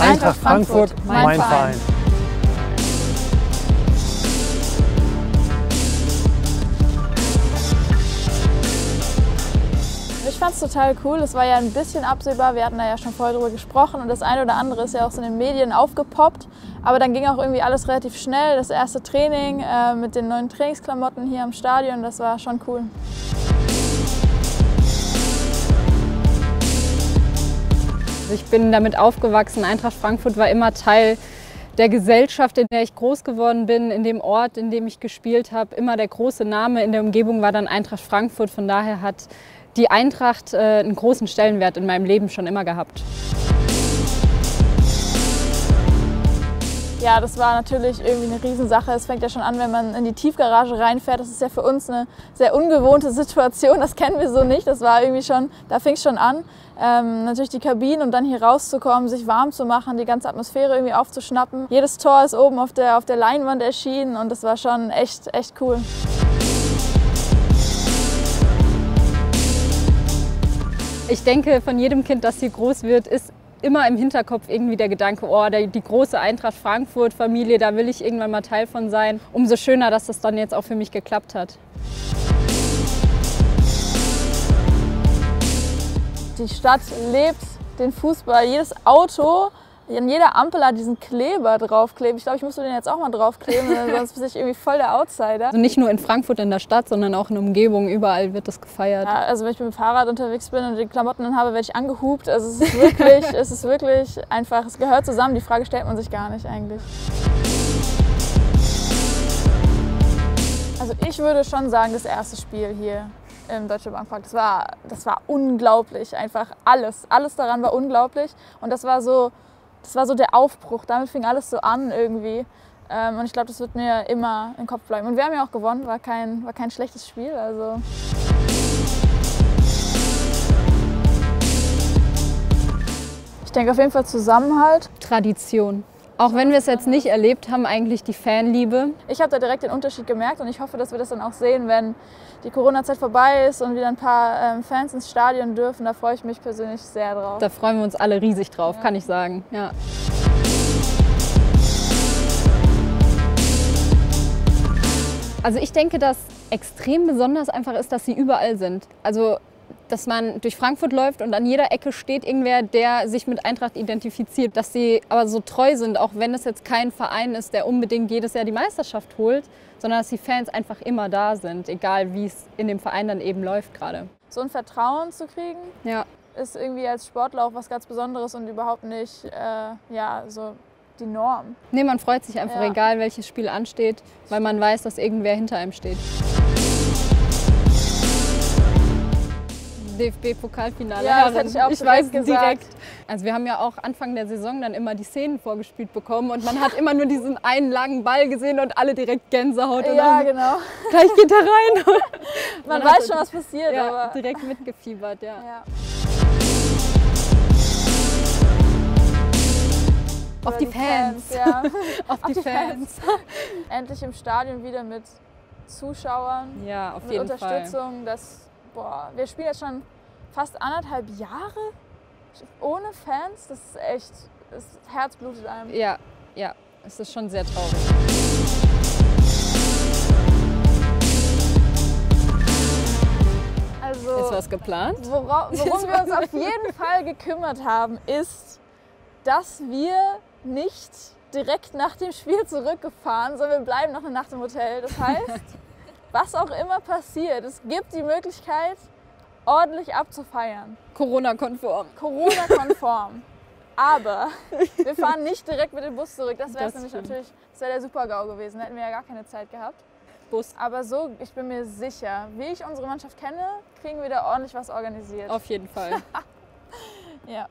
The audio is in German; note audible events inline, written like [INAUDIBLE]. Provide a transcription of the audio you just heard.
Eintracht Frankfurt, mein Verein. Ich fand es total cool. Es war ja ein bisschen absehbar. Wir hatten da ja schon vorher drüber gesprochen und das eine oder andere ist ja auch so in den Medien aufgepoppt. Aber dann ging auch irgendwie alles relativ schnell. Das erste Training äh, mit den neuen Trainingsklamotten hier am Stadion, das war schon cool. Also ich bin damit aufgewachsen. Eintracht Frankfurt war immer Teil der Gesellschaft, in der ich groß geworden bin, in dem Ort, in dem ich gespielt habe. Immer der große Name in der Umgebung war dann Eintracht Frankfurt. Von daher hat die Eintracht äh, einen großen Stellenwert in meinem Leben schon immer gehabt. Ja, das war natürlich irgendwie eine Riesensache. Es fängt ja schon an, wenn man in die Tiefgarage reinfährt. Das ist ja für uns eine sehr ungewohnte [LAUGHS] Situation. Das kennen wir so nicht. Das war irgendwie schon, da fing es schon an. Ähm, natürlich die Kabinen und dann hier rauszukommen, sich warm zu machen, die ganze Atmosphäre irgendwie aufzuschnappen. Jedes Tor ist oben auf der, auf der Leinwand erschienen und das war schon echt, echt cool. Ich denke, von jedem Kind, das hier groß wird, ist immer im Hinterkopf irgendwie der Gedanke, oh, der, die große Eintracht Frankfurt-Familie, da will ich irgendwann mal Teil von sein. Umso schöner, dass das dann jetzt auch für mich geklappt hat. Die Stadt lebt den Fußball. Jedes Auto an jeder Ampel hat diesen Kleber draufkleben. Ich glaube, ich muss den jetzt auch mal draufkleben, [LAUGHS] sonst bin ich irgendwie voll der Outsider. Also nicht nur in Frankfurt in der Stadt, sondern auch in der Umgebung. Überall wird das gefeiert. Ja, also wenn ich mit dem Fahrrad unterwegs bin und die Klamotten dann habe, werde ich angehupt. Also es ist wirklich, [LAUGHS] es ist wirklich einfach, es gehört zusammen. Die Frage stellt man sich gar nicht eigentlich. Also ich würde schon sagen, das erste Spiel hier im Deutsche Bankpark, das war, das war unglaublich. Einfach alles, alles daran war unglaublich. Und das war so, das war so der Aufbruch. Damit fing alles so an irgendwie. Ähm, und ich glaube, das wird mir immer im Kopf bleiben. Und wir haben ja auch gewonnen, war kein, war kein schlechtes Spiel. Also. Ich denke auf jeden Fall Zusammenhalt. Tradition. Auch wenn wir es jetzt nicht erlebt haben, eigentlich die Fanliebe. Ich habe da direkt den Unterschied gemerkt und ich hoffe, dass wir das dann auch sehen, wenn die Corona-Zeit vorbei ist und wieder ein paar ähm, Fans ins Stadion dürfen. Da freue ich mich persönlich sehr drauf. Da freuen wir uns alle riesig drauf, ja. kann ich sagen. Ja. Also ich denke, dass extrem besonders einfach ist, dass sie überall sind. Also dass man durch Frankfurt läuft und an jeder Ecke steht irgendwer, der sich mit Eintracht identifiziert. Dass sie aber so treu sind, auch wenn es jetzt kein Verein ist, der unbedingt jedes Jahr die Meisterschaft holt, sondern dass die Fans einfach immer da sind, egal wie es in dem Verein dann eben läuft gerade. So ein Vertrauen zu kriegen, ja. ist irgendwie als Sportler auch was ganz Besonderes und überhaupt nicht äh, ja, so die Norm. Nee, man freut sich einfach, ja. egal welches Spiel ansteht, weil man weiß, dass irgendwer hinter einem steht. DFB-Pokalfinale. Ja, das hätte ich auch ich weiß gesagt. direkt. Also wir haben ja auch Anfang der Saison dann immer die Szenen vorgespielt bekommen und man hat immer nur diesen einen langen Ball gesehen und alle direkt Gänsehaut. Und ja, genau. Gleich geht er rein. [LAUGHS] man, man weiß schon, was passiert. Ja, aber direkt mitgefiebert, ja. ja. Auf die, die Fans. Fans ja. [LAUGHS] auf, die, die Fans. Fans. Endlich im Stadion wieder mit Zuschauern. Ja, auf mit jeden Unterstützung. Fall. Das boah, wir spielen jetzt schon fast anderthalb Jahre ohne Fans. Das ist echt, das Herz blutet einem. Ja, ja, es ist schon sehr traurig. Also, ist was geplant? Wora, [LAUGHS] worum wir uns auf jeden Fall gekümmert haben, ist, dass wir nicht direkt nach dem Spiel zurückgefahren, sondern wir bleiben noch eine Nacht im Hotel. Das heißt, [LAUGHS] was auch immer passiert, es gibt die Möglichkeit, ordentlich abzufeiern. Corona-konform. Corona-konform. [LAUGHS] Aber wir fahren nicht direkt mit dem Bus zurück. Das wäre nämlich stimmt. natürlich, das wäre der Super-GAU gewesen. Da hätten wir ja gar keine Zeit gehabt. Bus. Aber so, ich bin mir sicher, wie ich unsere Mannschaft kenne, kriegen wir da ordentlich was organisiert. Auf jeden Fall. [LAUGHS] ja.